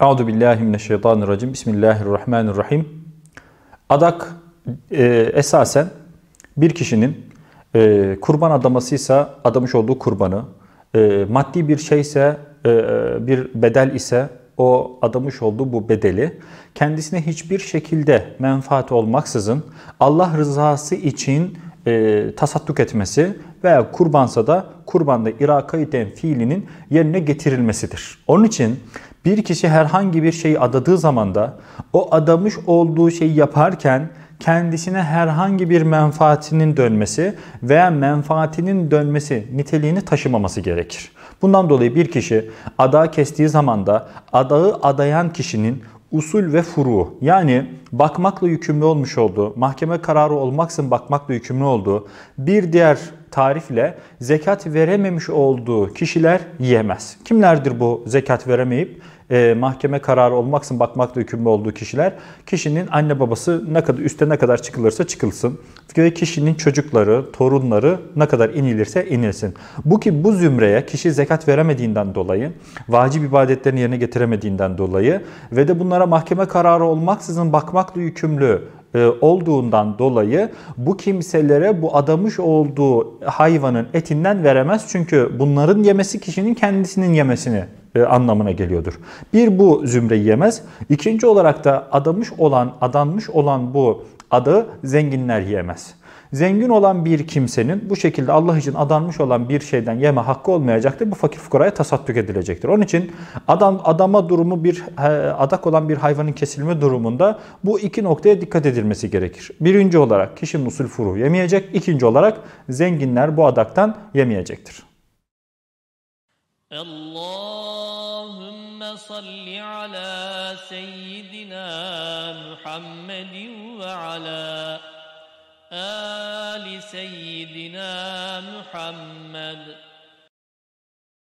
Euzu billahi mineşşeytanirracim. Bismillahirrahmanirrahim. Adak e, esasen bir kişinin e, kurban adamasıysa adamış olduğu kurbanı, e, maddi bir şeyse e, bir bedel ise o adamış olduğu bu bedeli kendisine hiçbir şekilde menfaat olmaksızın Allah rızası için e, tasadduk etmesi veya kurbansa da kurbanda irakayden fiilinin yerine getirilmesidir. Onun için bir kişi herhangi bir şeyi adadığı zaman da o adamış olduğu şeyi yaparken kendisine herhangi bir menfaatinin dönmesi veya menfaatinin dönmesi niteliğini taşımaması gerekir. Bundan dolayı bir kişi adağı kestiği zaman da adağı adayan kişinin usul ve furu yani bakmakla yükümlü olmuş olduğu, mahkeme kararı olmaksın bakmakla yükümlü olduğu bir diğer tarifle zekat verememiş olduğu kişiler yiyemez. Kimlerdir bu zekat veremeyip e, mahkeme kararı olmaksın bakmakla hükümlü olduğu kişiler? Kişinin anne babası ne kadar üste ne kadar çıkılırsa çıkılsın ve kişinin çocukları, torunları ne kadar inilirse inilsin. Bu ki bu zümreye kişi zekat veremediğinden dolayı, vacip ibadetlerini yerine getiremediğinden dolayı ve de bunlara mahkeme kararı olmaksızın bakmakla yükümlü olduğundan dolayı bu kimselere bu adamış olduğu hayvanın etinden veremez. Çünkü bunların yemesi kişinin kendisinin yemesini e, anlamına geliyordur. Bir bu zümre yemez. İkinci olarak da adamış olan, adanmış olan bu adı zenginler yiyemez. Zengin olan bir kimsenin bu şekilde Allah için adanmış olan bir şeyden yeme hakkı olmayacaktır. Bu fakir fukaraya tasadduk edilecektir. Onun için adam adama durumu bir adak olan bir hayvanın kesilme durumunda bu iki noktaya dikkat edilmesi gerekir. Birinci olarak kişinin usul furu yemeyecek. İkinci olarak zenginler bu adaktan yemeyecektir. Allahümme salli ala seyyidina Muhammedin ve ala آل سيدنا محمد